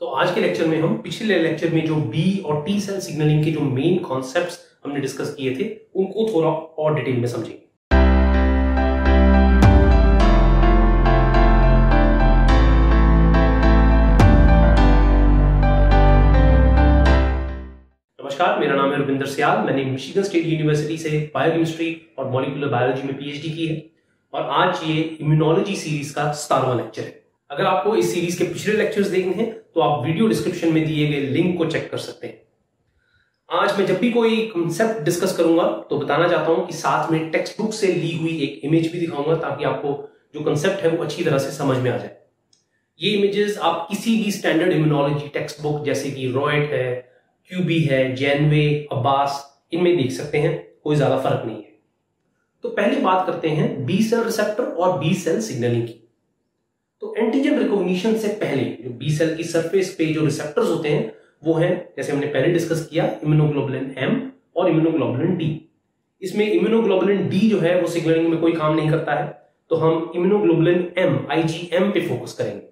तो आज के लेक्चर में हम पिछले लेक्चर में जो बी और टी सेल सिग्नलिंग के जो मेन कॉन्सेप्ट्स हमने डिस्कस किए थे, उनको थोड़ा और डिटेल में समझेंगे। नमस्कार, मेरा नाम है रुविंदर सियाल। मैंने मिशिगन स्टेट यूनिवर्सिटी से बायोकेमिस्ट्री और मॉलिकुलर बायोलॉजी में पीएचडी की है और आज ये इम्यूनोलॉजी सीरीज़ का सतारवा लेक्चर है। अगर आपको इस सीरीज़ के पिछले लेक्चर्स देखने हैं तो आप वीडियो डिस्क्रिप्शन में दिए गए लिंक को चेक कर सकते हैं। आज मैं जब भी कोई कंसेप्ट डिस्कस करूँगा तो बताना चाहता हूँ कि साथ में टेक्स्ट बुक से ली हुई एक इमेज भी दिखाऊँगा ताकि आपको जो कंसेप्ट है वो अच्छी तरह से समझ में आ जाए। ये इमेजेस आप किसी भी स्टैंडर्ड इम्यूनोलॉजी टेक्स्ट बुक जैसे कि रॉयट है क्यूबी है जैनवे अब्बास इनमें देख सकते हैं, कोई ज़्यादा फ़र्क नहीं है। तो पहले बात करते हैं बी सेल रिसेप्टर और बी सेल सिग्नलिंग की। तो एंटीजन रिकॉग्निशन से पहले जो बी सेल की सरफेस पे जो रिसेप्टर्स होते हैं, वो है, जैसे हमने पहले डिस्कस किया इम्यूनोग्लोबुलिन एम और इम्यूनोग्लोबुलिन डी इसमें इम्यूनोग्लोबुलिन डी जो है, वो सिग्नलिंग में कोई काम नहीं करता है तो हम इम्यूनोग्लोबुलिन एम आईजीएम पे फोकस करेंगे।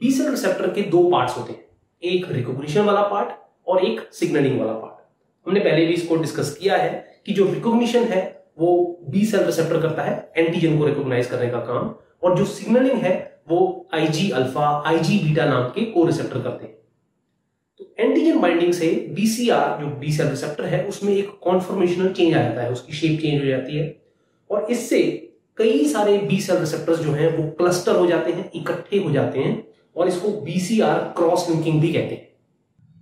बी सेल रिसेप्टर के दो पार्ट्स होते हैं, एक रिकॉग्निशन वाला पार्ट और एक सिग्नलिंग वाला पार्ट हमने पहले भी इसको डिस्कस किया है कि जो रिकॉग्निशन है, वो बी सेल रिसेप्टर करता है एंटीजन को रिकॉग्नाइज करने का काम। और जो सिग्नलिंग है, वो आईजी अल्फ़ा आईजी बीटा नाम के को रिसेप्टर करते हैं। तो एंटीजन बाइंडिंग से बीसीआर जो बी सेल रिसेप्टर है, उसमें एक कॉन्फॉर्मेशनल चेंज आ जाता है, उसकी शेप चेंज हो जाती है। और इससे कई सारे बी सेल रिसेप्टर्स जो हैं, वो क्लस्टर हो जाते हैं, इकट्ठे हो जाते हैं, और इसको बीसीआर क्रॉस लिंकिंग भी कहते हैं।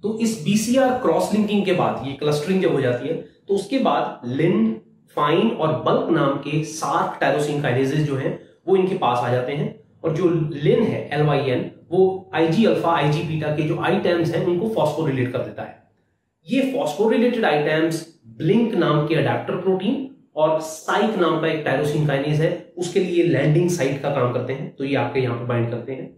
तो इस बीसीआर क्रॉस लिंकिंग के बाद, ये क्लस्टरिंग जब हो जाती है तो उसके बाद लिन, फाइन और बल्क नाम के सार्क टायरोसिन काइनेजेस जो हैं वो इनके पास आ जाते हैं और जो लिन है एल वाई एन वो आईजी अल्फ़ा आईजी बीटा के जो आइटम्स हैं, उनको फॉस्फोरिलेट कर देता है। ये फॉस्को फॉस्फोरिलेटेड आइटम्स ब्लिंक नाम के अडेप्टर प्रोटीन और साइक नाम का एक टायरोसिन काइनेज है, उसके लिए लैंडिंग साइट का काम करते हैं तो ये आपके यहाँ पर बाइंड करते हैं।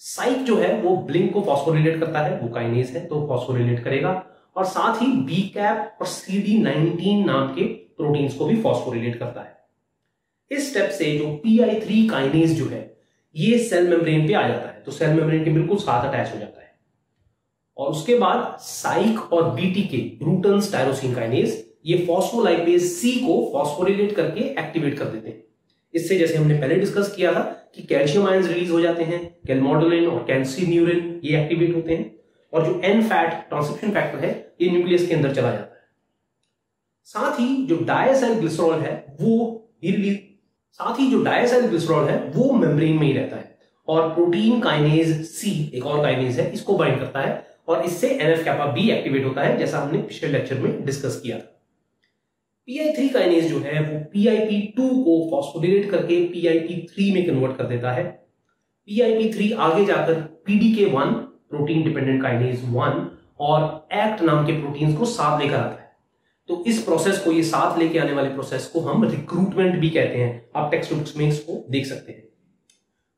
साइक जो है, वो ब्लिंक को फॉस्फोरिलेट करता है, वो काइनेज है तो फॉस्फोरिलेट करेगा। और साथ ही बी कैप और सी डी नाइनटीन नाम के प्रोटीन्स को भी फॉस्फोरिलेट करता है। इस स्टेप से जो पी आई थ्री काइनेज जो है, ये सेल मेम्ब्रेन पे आ जाता है। तो सेल मेम्ब्रेन के बिल्कुल साथ अटैच हो जाता है। और उसके बाद साइक और बीटी के ब्रूटन स्टायरोसिन काइनेज ये फॉस्फोलाइपेज सी को फॉस्फोरिलेट करके एक्टिवेट कर देते हैं। इससे जैसे हमने पहले डिस्कस किया था कि कैल्शियम आयंस रिलीज़ हो जाते हैं कैलमोडोलिन और कैंसिन्यूरिन ये एक्टिवेट होते हैं। और जो एन फैट ट्रांसक्रिप्शन फैक्टर है, ये न्यूक्लियस के अंदर चला जाता है। साथ ही जो डायस डायसेल ग्लिसरॉल है, वो रिलीज़ साथ ही जो डायसाइल ग्लिसरॉल है, वो मेम्ब्रेन में ही रहता है। और प्रोटीन काइनेज सी एक और काइनेज है, इसको बाइंड करता है। और इससे एनएफ कैपा बी एक्टिवेट होता है, जैसा हमने पिछले लेक्चर में डिस्कस किया था। पीआई थ्री काइनेज जो है, वो पीआईपी टू को फॉस्फोडिलेट करके पीआईपी थ्री में कन्वर्ट कर देता है। पीआईपी थ्री आगे जाकर PDK one protein dependent kinase one और एक्ट नाम के प्रोटीन्स को साथ लेकर आता है। तो इस प्रोसेस को, ये साथ लेके आने वाले प्रोसेस को हम रिक्रूटमेंट भी कहते हैं। आप टेक्स्ट बुक्स में इसको देख सकते हैं।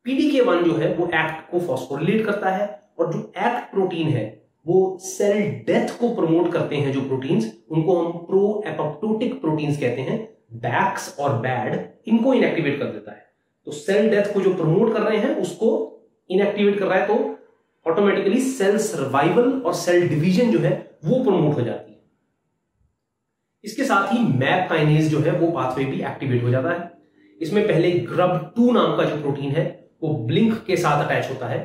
पीडीके वन जो है, वो एक्ट को फॉस्फोरिलेट करता है और जो एक्ट प्रोटीन है, वो सेल डेथ को प्रमोट करते हैं जो प्रोटीन्स उनको हम प्रो एपोप्टोटिक प्रोटीन्स कहते हैं। बैक्स और बैड इनको इनएक्टिवेट कर देता है। तो सेल डेथ को जो प्रमोट कर रहे हैं, उसको इनएक्टिवेट कर रहा है तो ऑटोमेटिकली सेल सर्वाइवल और सेल डिवीज़न जो है, वो प्रमोट हो जाती है। इसके साथ ही मैप काइनेज जो है वो पाथवे भी एक्टिवेट हो जाता है। इसमें पहले ग्रब टू नाम का जो प्रोटीन है, वो ब्लिंक के साथ अटैच होता है।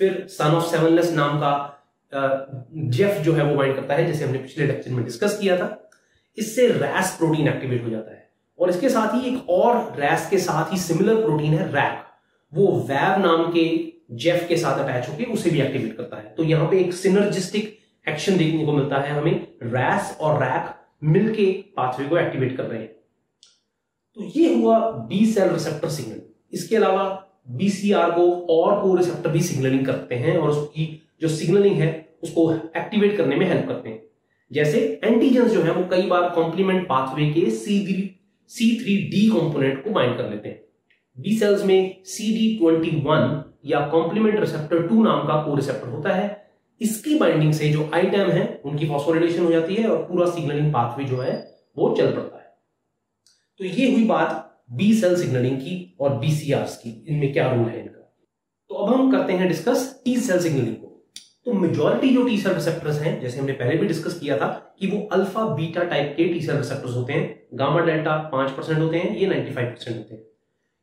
फिर सन ऑफ़ सेवनलेस नाम का जेफ जो है वो बाइंड करता है, जैसे हमने पिछले लेक्चर में डिस्कस किया था। इससे रैस प्रोटीन एक्टिवेट हो जाता है। और इसके साथ ही एक और रैस के साथ ही सिमिलर प्रोटीन है रैक वो वैब नाम के जेफ के साथ अटैच होकर उसे भी एक्टिवेट करता है। तो यहाँ पे एक सिनर्जिस्टिक एक्शन देखने को मिलता है हमें। रैस और रैक मिलके पाथवे को एक्टिवेट कर रहे हैं। तो ये हुआ बी सेल रिसेप्टर सिग्नल इसके अलावा बीसीआर को और को रिसेप्टर भी सिग्नलिंग करते हैं और उसकी जो सिग्नलिंग है, उसको एक्टिवेट करने में हेल्प करते हैं। जैसे एंटीजन जो है, वो कई बार कॉम्प्लीमेंट पाथवे के C C three D component को बाइंड कर लेते हैं। बी सेल्स में सी डी ट्वेंटी वन या कॉम्प्लीमेंट रिसेप्टर टू नाम का को रिसेप्टर होता है। इसकी बाइंडिंग से जो आइटम है, उनकी फॉस्फोरिलेशन हो जाती है और पूरा सिग्नलिंग पाथवे जो है, वो चल पड़ता है। तो ये हुई बात बी सेल सिग्नलिंग की और बीसीआर की, इनमें क्या रोल है इनका? तो अब हम करते हैं डिस्कस टी सेल सिग्नलिंग को। तो मेजोरिटी जो टी सेल रिसेप्टर्स हैं, जैसे हमने पहले भी डिस्कस किया था कि वो अल्फ़ा बीटा टाइप के टी सेल रिसेप्टर्स होते हैं गामा डेल्टा पाँच परसेंट होते हैं, ये नाइन्टी फाइव परसेंट होते हैं।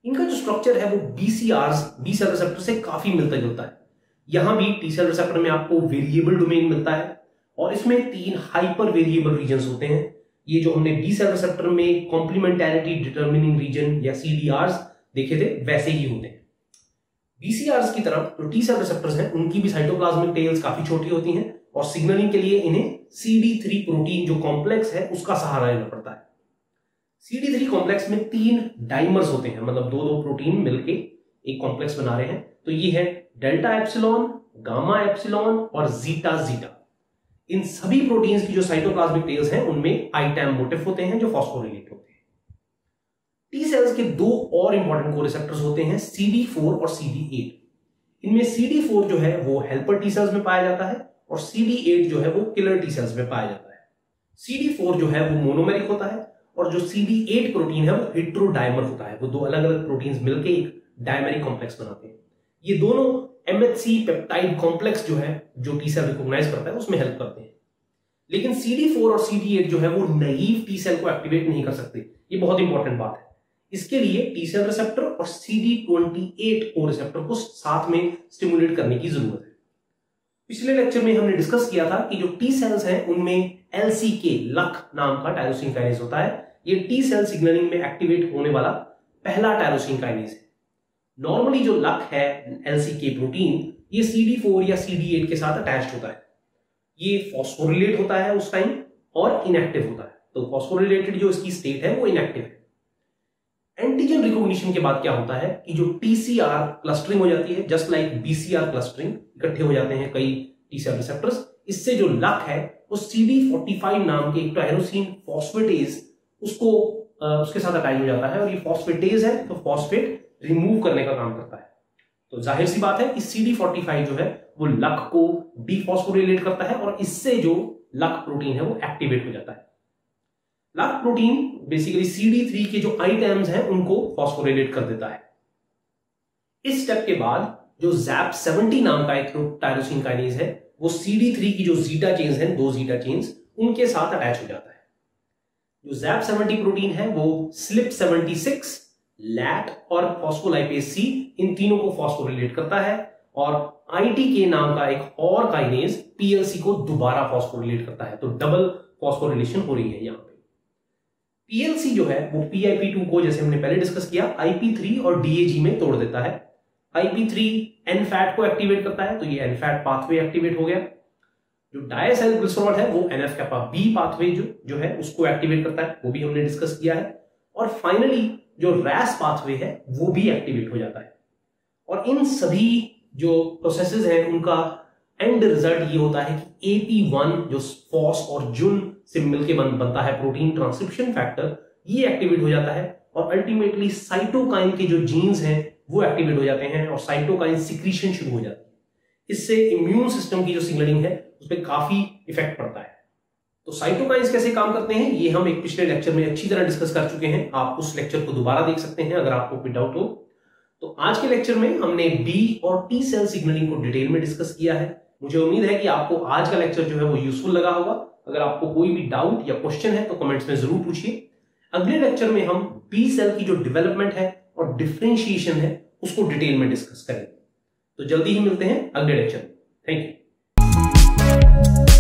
इनका जो स्ट्रक्चर है वो बीसीआर बी सेल रिसेप्टर से काफ़ी मिलता जुलता है। यहाँ भी टी सेल रिसेप्टर में आपको वेरिएबल डोमेन मिलता है और इसमें तीन हाइपर वेरिएबल रीजन होते हैं। ये जो हमने बी सेल रिसेप्टर में कॉम्प्लीमेंटैरिटी डिटर्मिनिंग रीजन या सीडीआर देखे थे, वैसे ही होते हैं। बीसीआर की तरफ़ जो टी सेल रिसेप्टर्स हैं, उनकी भी साइटोप्लाज्मिक टेल्स काफ़ी छोटी होती हैं और सिग्नलिंग के लिए इन्हें सी थ्री प्रोटीन जो कॉम्प्लेक्स है, उसका सहारा लेना पड़ता है। सी थ्री कॉम्प्लेक्स में तीन डाइमर्स होते हैं मतलब दो दो प्रोटीन मिलके एक कॉम्प्लेक्स बना रहे हैं। तो ये है डेल्टा एप्सिलॉन, गामा एप्सिलॉन और जीटा जीटा। इन सभी प्रोटीन्स की जो साइटोप्लाज्मिक टेल्स हैं, उनमें आईटैम मोटिव होते हैं, जो फॉस्फोरिलेट होते हैं। टी सेल्स के दो और इंपॉर्टेंट को रिसेप्टर्स होते हैं सीडी फोर और सी डी एट इनमें सीडी फोर जो है, वो हेल्पर टी सेल्स में पाया जाता है और सी डी एट जो है, वो किलर टी सेल्स में पाया जाता है। सी डी फोर जो है, वो मोनोमेरिक होता है और जो सी डी एट प्रोटीन है, वो हेट्रोडाइमर होता है। वो दो अलग अलग प्रोटीन मिलकर एक डायमेरिक कॉम्प्लेक्स बनाते हैं। ये दोनों एमएचसी पेप्टाइड कॉम्प्लेक्स जो है, जो टी सेल रिकॉग्नाइज करता है, उसमें हेल्प करते हैं। लेकिन सी डी फोर और सी डी एट जो है, वो नईव टी सेल को एक्टिवेट नहीं कर सकते। ये बहुत इंपॉर्टेंट बात है। इसके लिए टी सेल रिसेप्टर और सी डी ट्वेंटी एट ओ रिसेप्टर को साथ में स्टिमुलेट करने की ज़रूरत है। पिछले लेक्चर में हमने डिस्कस किया था कि जो टी सेल्स हैं, उनमें एलसी के लक नाम का टायरोसिन काइनेज होता है। ये टी सेल सिग्नलिंग में एक्टिवेट होने वाला पहला टायरोसिन काइनेज है। नॉर्मली जो लक है एलसी के प्रोटीन ये सी फोर या सी के साथ अटैच होता है। ये फॉस्फोरिलेट होता है उस टाइम और इनएक्टिव होता है। तो फॉस्फोरिलेटेड जो इसकी स्टेट है, वो इनएक्टिव है। एंटीजन रिकॉग्निशन के बाद क्या होता है कि जो टीसीआर क्लस्टरिंग हो जाती है जस्ट लाइक बीसीआर क्लस्टरिंग इकट्ठे हो जाते हैं कई टीसीआर रिसेप्टर्स इससे जो लक है वो सीडी फोर्टी फाइव नाम के एक टायरोसिन फॉस्फेटेज उसको उसके साथ अटैच हो जाता है और ये फॉस्फेटेज है तो फॉस्फेट रिमूव करने का काम करता है। तो ज़ाहिर सी बात है कि सी फोर्टी फाइव जो है, वो लक को डीफॉस्फोरिलेट करता है और इससे जो लक प्रोटीन है वो एक्टिवेट हो जाता है। Lck protein basically C D three के जो आइटम्स हैं, उनको फॉस्फोरिलेट कर देता है। इस स्टेप के बाद जो जैप सेवेंटी नाम का एक टायरोसिन काइनेज है, वो सी थ्री की जो जीटा चेन्स हैं, दो जीटा चेन्स उनके साथ अटैच हो जाता है। जो जैप सेवेंटी प्रोटीन है, वो स्लिप सेवेंटी सिक्स लैट और फॉस्फोलाइपेज सी इन तीनों को फॉस्फोरिलेट करता है और आईटी के नाम का एक और काइनेज पीएलसी को दोबारा फॉस्फोरिलेट करता है। तो डबल फॉस्फोरिलेशन हो रही है यहाँ पे। पीएलसी जो है, वो पीआईपी टू को, जैसे हमने पहले डिस्कस किया आईपी थ्री और डीएजी में तोड़ देता है। आईपी थ्री एनफैट को एक्टिवेट करता है तो ये एनफैट पाथवे एक्टिवेट हो गया। जो डायसेल ग्लिसरॉल है, वो एनएफ कैपा बी पाथवे जो जो है, उसको एक्टिवेट करता है, वो भी हमने डिस्कस किया है। और फाइनली जो रैस पाथवे है वो भी एक्टिवेट हो जाता है। और इन सभी जो प्रोसेसेस हैं उनका एंड रिज़ल्ट ये होता है कि एपी जो फॉस और जुन से मिलकर बन, बनता है प्रोटीन ट्रांसक्रिप्शन फैक्टर ये एक्टिवेट हो जाता है। और अल्टीमेटली साइटोकाइन के जो जीन्स हैं वो एक्टिवेट हो जाते हैं और साइटोकाइन सिक्रीशन शुरू हो जाती है। इससे इम्यून सिस्टम की जो सिग्नलिंग है उस पर काफ़ी इफ़ेक्ट पड़ता है। तो साइटोकाइंस कैसे काम करते हैं? ये हम एक पिछले लेक्चर में अच्छी तरह डिस्कस कर चुके हैं। आप उस लेक्चर को दोबारा देख सकते हैं, अगर आपको कोई डाउट हो। तो आज के लेक्चर में हमने बी और टी सेल सिग्नलिंग को डिटेल में डिस्कस किया है। मुझे उम्मीद है कि आपको आज का लेक्चर जो है वो यूजफुल लगा होगा। अगर आपको कोई भी डाउट या क्वेश्चन है तो कमेंट्स में ज़रूर पूछिए। अगले लेक्चर में हम बी सेल की जो डेवलपमेंट है और डिफ्रेंशिएशन है, उसको डिटेल में डिस्कस करेंगे। तो जल्दी ही मिलते हैं अगले लेक्चर में। Thank you